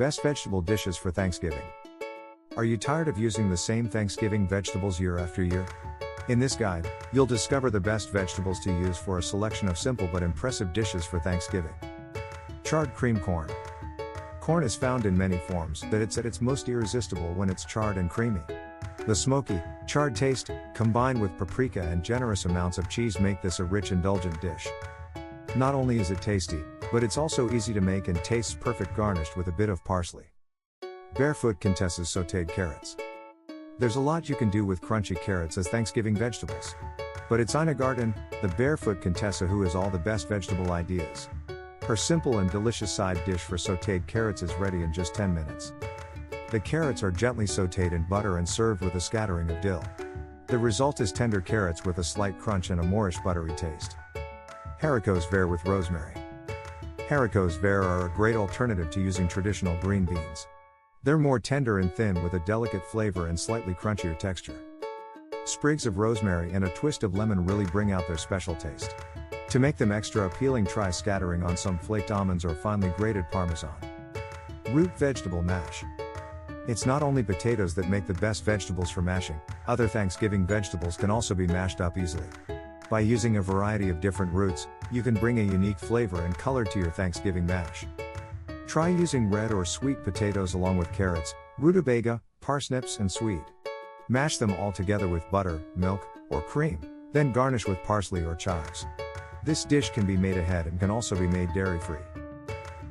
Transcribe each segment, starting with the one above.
Best vegetable dishes for Thanksgiving. Are you tired of using the same Thanksgiving vegetables year after year? In this guide, you'll discover the best vegetables to use for a selection of simple but impressive dishes for Thanksgiving. Charred cream corn. Corn is found in many forms, but it's at its most irresistible when it's charred and creamy. The smoky, charred taste, combined with paprika and generous amounts of cheese make this a rich indulgent dish. Not only is it tasty, but it's also easy to make and tastes perfect garnished with a bit of parsley. Barefoot Contessa's sauteed carrots. There's a lot you can do with crunchy carrots as Thanksgiving vegetables. But it's Ina Garten, the barefoot Contessa who has all the best vegetable ideas. Her simple and delicious side dish for sauteed carrots is ready in just 10 minutes. The carrots are gently sauteed in butter and served with a scattering of dill. The result is tender carrots with a slight crunch and a moreish buttery taste. Haricots verts with rosemary. Haricots verts are a great alternative to using traditional green beans. They're more tender and thin with a delicate flavor and slightly crunchier texture. Sprigs of rosemary and a twist of lemon really bring out their special taste. To make them extra appealing, try scattering on some flaked almonds or finely grated parmesan. Root vegetable mash. It's not only potatoes that make the best vegetables for mashing, other Thanksgiving vegetables can also be mashed up easily. By using a variety of different roots, you can bring a unique flavor and color to your Thanksgiving mash. Try using red or sweet potatoes along with carrots, rutabaga, parsnips, and swede. Mash them all together with butter, milk, or cream, then garnish with parsley or chives. This dish can be made ahead and can also be made dairy free.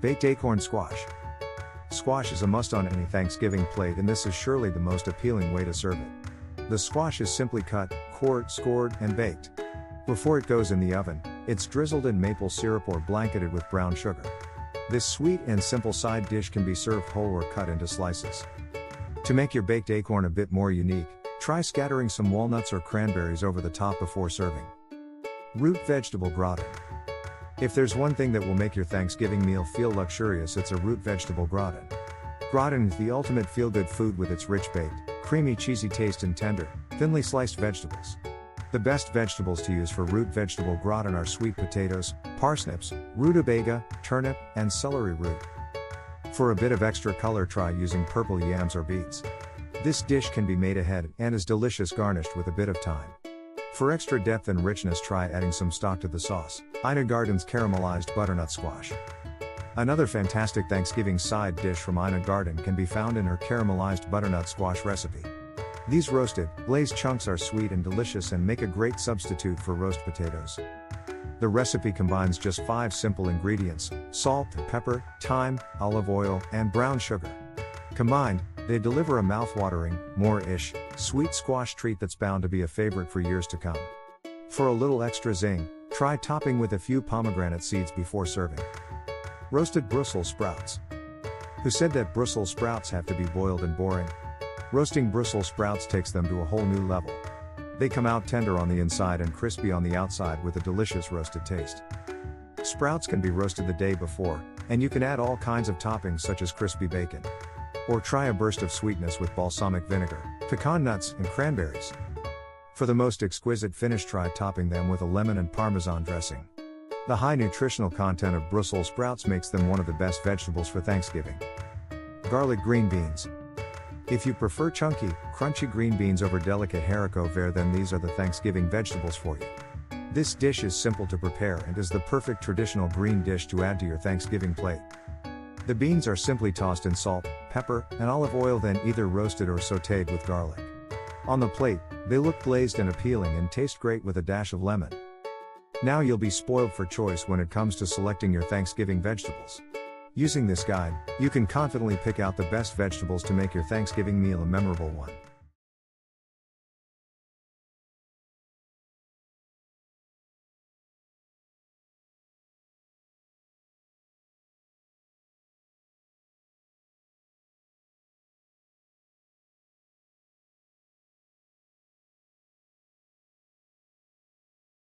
Baked acorn squash. Squash is a must on any Thanksgiving plate, and this is surely the most appealing way to serve it. The squash is simply cut, cored, scored, and baked. Before it goes in the oven, it's drizzled in maple syrup or blanketed with brown sugar. This sweet and simple side dish can be served whole or cut into slices. To make your baked acorn a bit more unique, try scattering some walnuts or cranberries over the top before serving. Root vegetable gratin. If there's one thing that will make your Thanksgiving meal feel luxurious, it's a root vegetable gratin. Gratin is the ultimate feel good food with its rich baked, creamy, cheesy taste and tender, thinly sliced vegetables. The best vegetables to use for root vegetable gratin are sweet potatoes, parsnips, rutabaga, turnip, and celery root. For a bit of extra color try using purple yams or beets. This dish can be made ahead and is delicious garnished with a bit of thyme. For extra depth and richness try adding some stock to the sauce. Ina Garten's caramelized butternut squash. Another fantastic Thanksgiving side dish from Ina Garten can be found in her caramelized butternut squash recipe. These roasted, glazed chunks are sweet and delicious and make a great substitute for roast potatoes. The recipe combines just five simple ingredients salt, pepper, thyme, olive oil, and brown sugar. Combined, they deliver a mouthwatering, more-ish, sweet squash treat that's bound to be a favorite for years to come. For a little extra zing, try topping with a few pomegranate seeds before serving. Roasted Brussels sprouts. Who said that Brussels sprouts have to be boiled and boring? Roasting Brussels sprouts takes them to a whole new level. They come out tender on the inside and crispy on the outside with a delicious roasted taste. Sprouts can be roasted the day before, and you can add all kinds of toppings such as crispy bacon. Or try a burst of sweetness with balsamic vinegar, pecan nuts, and cranberries. For the most exquisite finish, try topping them with a lemon and parmesan dressing. The high nutritional content of Brussels sprouts makes them one of the best vegetables for Thanksgiving. Garlic green beans. If you prefer chunky, crunchy green beans over delicate haricot vert then these are the Thanksgiving vegetables for you. This dish is simple to prepare and is the perfect traditional green dish to add to your Thanksgiving plate. The beans are simply tossed in salt, pepper, and olive oil then either roasted or sautéed with garlic. On the plate, they look glazed and appealing and taste great with a dash of lemon. Now you'll be spoiled for choice when it comes to selecting your Thanksgiving vegetables. Using this guide, you can confidently pick out the best vegetables to make your Thanksgiving meal a memorable one.